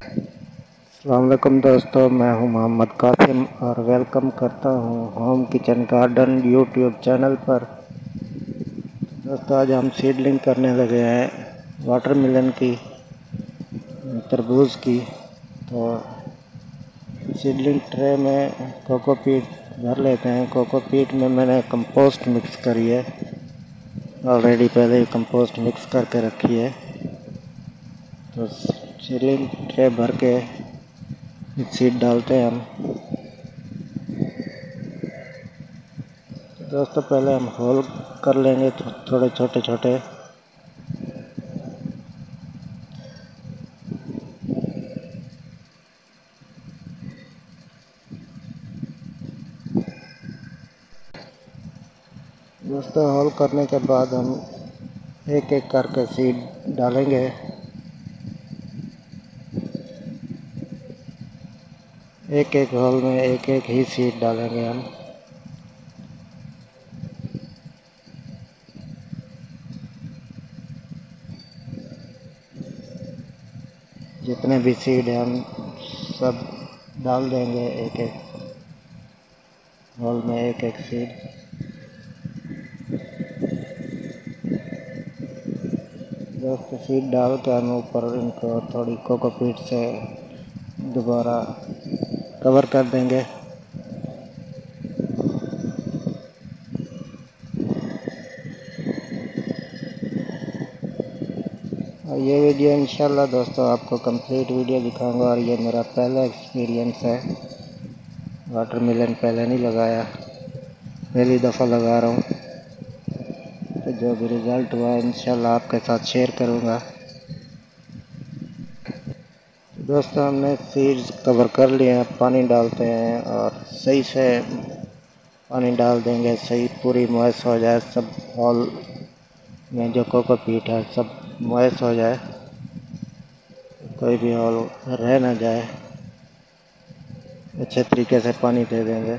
अलकुम दोस्तों, मैं हूँ मोहम्मद कासिम और वेलकम करता हूँ home kitchen garden YouTube channel पर। दोस्तों, आज हम सीडलिंग करने लगे हैं वाटर मिलन की, तरबूज की। तो सीडलिंग ट्रे में कोकोपीट भर लेते हैं। कोकोपीट में मैंने कंपोस्ट मिक्स करी है। ऑलरेडी पहले ही कंपोस्ट मिक्स करके रखी है। तो सीलिंग ट्रे भर के सीट डालते हैं हम। दोस्तों, पहले हम होल कर लेंगे तो थोड़े छोटे छोटे। दोस्तों होल करने के बाद हम एक एक करके सीट डालेंगे। एक एक होल में एक एक ही सीट डालेंगे हम। जितने भी सीड हैं, हम सब डाल देंगे एक एक हॉल में एक एक सीड दोस्तों सीड डाल के हम ऊपर इनको थोड़ी कोकोपीट से दोबारा कवर कर देंगे। और ये वीडियो इंशाल्लाह दोस्तों आपको कंप्लीट वीडियो दिखाऊँगा और ये मेरा पहला एक्सपीरियंस है। वाटर मिलन पहले नहीं लगाया, पहली दफ़ा लगा रहा हूँ। तो जो भी रिज़ल्ट हुआ इंशाल्लाह आपके साथ शेयर करूँगा। दोस्तों, हमने सीड्स कवर कर लिए हैं, पानी डालते हैं और सही से पानी डाल देंगे, सही पूरी मॉइस हो जाए, सब हॉल में जो कोको पीट है, सब मॉइस हो जाए, कोई भी हॉल रह ना जाए, अच्छे तरीके से पानी दे देंगे।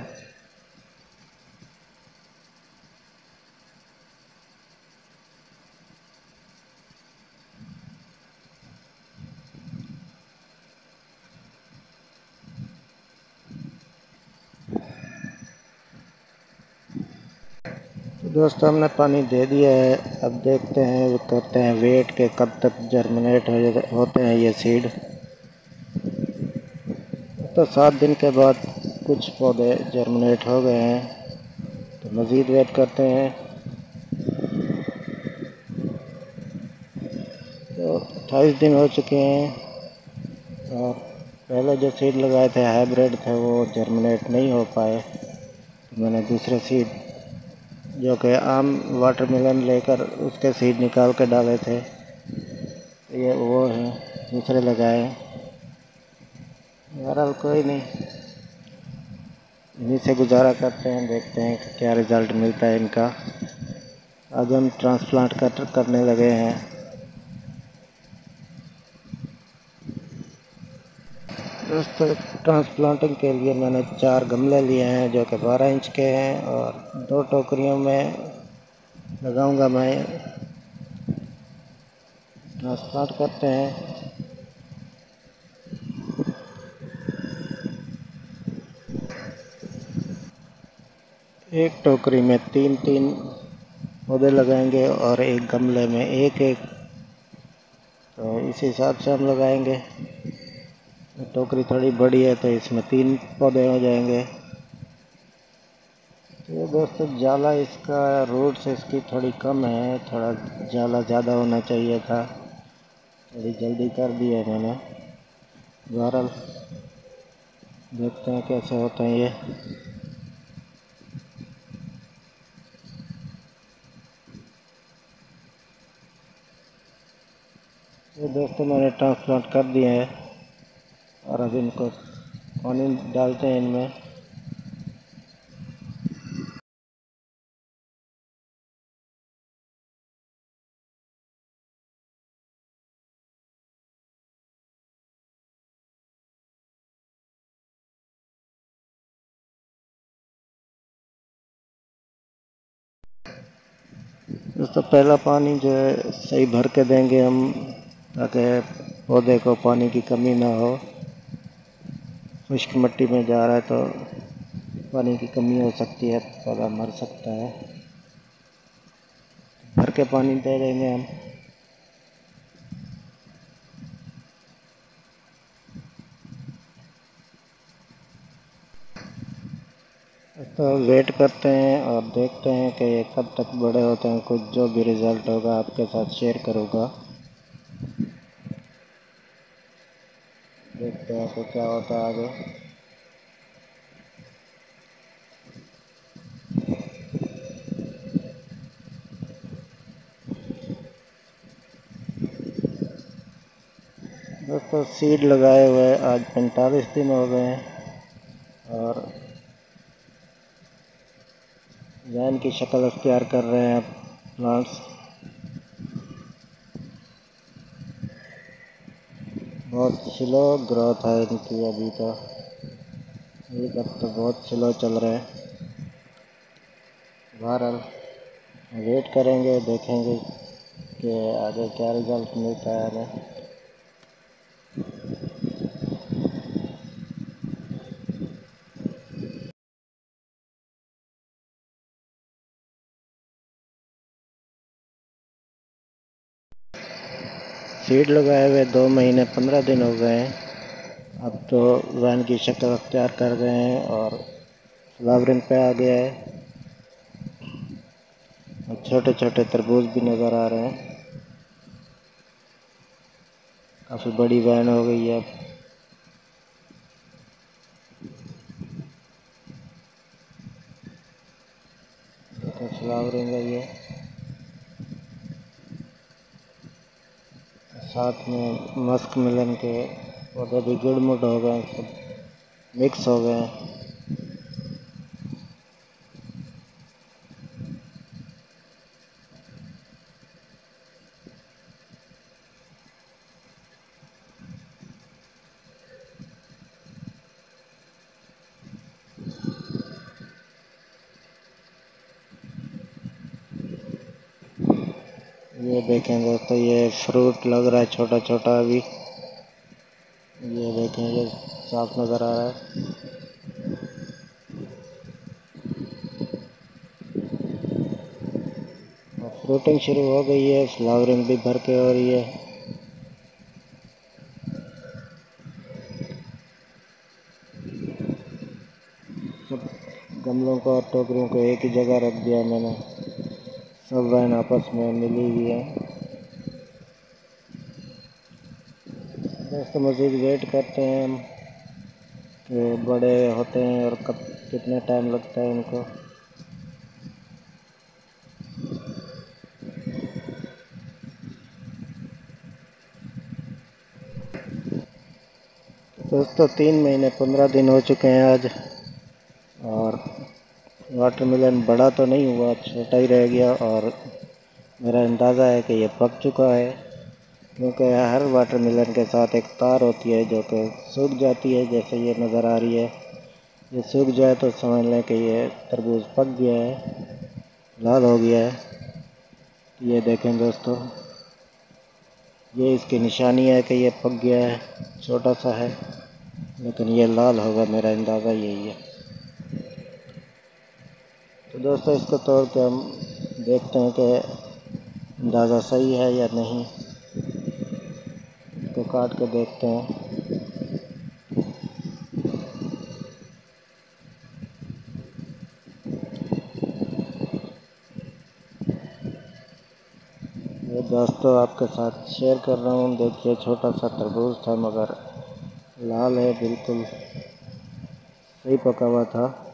दोस्तों, हमने पानी दे दिया है। अब देखते हैं, वो करते हैं वेट के कब तक जर्मिनेट हो होते हैं ये सीड तो सात दिन के बाद कुछ पौधे जर्मिनेट हो गए हैं। तो मज़ीद वेट करते हैं। तो अट्ठाईस दिन हो चुके हैं और पहले जो सीड लगाए थे हाइब्रिड थे, वो जर्मिनेट नहीं हो पाए। तो मैंने दूसरे सीड जो कि आम वाटरमेलन लेकर उसके सीड निकाल कर डाले थे। ये वो है, दूसरे लगाए। बहरहाल कोई नहीं। इन्हीं से गुजारा करते हैं, देखते हैं क्या रिज़ल्ट मिलता है इनका। आज हम ट्रांसप्लांट कर, करने लगे हैं। दोस्तों ट्रांसप्लांटिंग के लिए मैंने चार गमले लिए हैं, जो कि बारह इंच के हैं और दो टोकरियों में लगाऊँगा मैं। ट्रांसप्लांट करते हैं। एक टोकरी में तीन तीन पौधे लगाएँगे और एक गमले में एक एक तो इस हिसाब से हम लगाएँगे। टोकरी थोड़ी बड़ी है तो इसमें तीन पौधे हो जाएँगे। तो दोस्तों, जाला इसका रोड से इसकी थोड़ी कम है, थोड़ा जाला ज़्यादा होना चाहिए था। थोड़ी जल्दी कर दी है मैंने बहरहाल, देखते हैं कैसे होते हैं ये। ये दोस्तों, मैंने ट्रांसप्लांट कर दिए हैं। और अब इनको पानी डालते हैं इनमें। दोस्तों, पहला पानी जो है, सही भर के देंगे हम, ताकि पौधे को पानी की कमी ना हो। खुश्क मिट्टी में जा रहा है तो पानी की कमी हो सकती है, पौधा मर सकता है। भर के पानी दे देंगे हम। तो वेट करते हैं और देखते हैं कि ये कब तक बड़े होते हैं। कुछ जो भी रिज़ल्ट होगा आपके साथ शेयर करूँगा। देखते हैं तो क्या होता है आगे दोस्तों सीड लगाए हुए आज पैंतालीस दिन हो गए हैं और जैन की शक्ल अख्तियार कर रहे हैं प्लांट्स बहुत स्लो ग्रोथ है इनकी अभी तो। अभी अब तो बहुत स्लो चल रहे है। बहरहाल वेट करेंगे, देखेंगे कि आगे क्या रिज़ल्ट मिलता है हमें। सीड लगाए हुए दो महीने, पंद्रह दिन हो गए हैं। अब तो वैन की शक्ल अख्तियार कर गए हैं और फ्लावरिंग पे आ गया है। छोटे छोटे तरबूज भी नज़र आ रहे हैं। काफ़ी बड़ी वैन हो गई है अब फ्लावरिंग है ये साथ में मस्क मिलन के पौधे भी गुड़मुड़ हो गए सब मिक्स हो गए ये देखें दोस्तों, ये फ्रूट लग रहा है छोटा छोटा अभी। ये देखें, ये साफ़ नज़र आ रहा है। फ्रूटिंग शुरू हो गई है, फ्लावरिंग भी भर के हो रही है। सब गमलों को और टोकरियों को एक ही जगह रख दिया मैंने। सब वैन आपस में मिली हुई है। दोस्तों मज़ीद वेट करते हैं हम। कि बड़े होते हैं और कब, कितने टाइम लगता है इनको? दोस्तों, तीन महीने, पंद्रह दिन हो चुके हैं आज। वाटरमेलन बड़ा तो नहीं हुआ, छोटा ही रह गया और मेरा अंदाज़ा है कि ये पक चुका है। क्योंकि हर वाटरमेलन के साथ एक तार होती है जो कि सूख जाती है, जैसे ये नज़र आ रही है। ये सूख जाए तो समझ लें कि ये तरबूज पक गया है, लाल हो गया है। ये देखें दोस्तों, ये इसकी निशानी है कि ये पक गया है, छोटा सा है, लेकिन ये लाल होगा, मेरा अंदाज़ा यही है। तो दोस्तों, इसको तोड़ के हम देखते हैं कि अंदाज़ा सही है या नहीं। इसको काट के देखते हैं। ये दोस्तों, आपके साथ शेयर कर रहा हूँ। देखिए, छोटा सा तरबूज था, मगर लाल है, बिल्कुल सही पका हुआ था।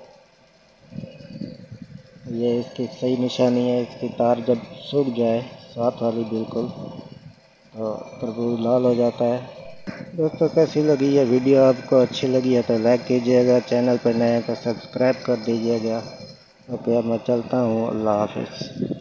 ये इसकी सही निशानी है, इसकी तार जब सूख जाए, साथ वाली बिल्कुल तो तरबूज लाल हो जाता है। दोस्तों, कैसी लगी ये वीडियो? आपको अच्छी लगी है तो लाइक कीजिएगा चैनल पर नए तो सब्सक्राइब कर दीजिएगा। ओके, अब मैं चलता हूँ, अल्लाह हाफिज़।